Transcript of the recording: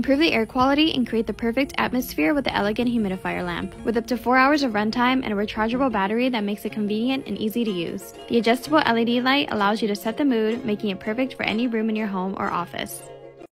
Improve the air quality and create the perfect atmosphere with the elegant humidifier lamp. With up to 4 hours of runtime and a rechargeable battery that makes it convenient and easy to use. The adjustable LED light allows you to set the mood, making it perfect for any room in your home or office.